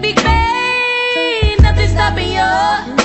Big Bay, nothing stopping you.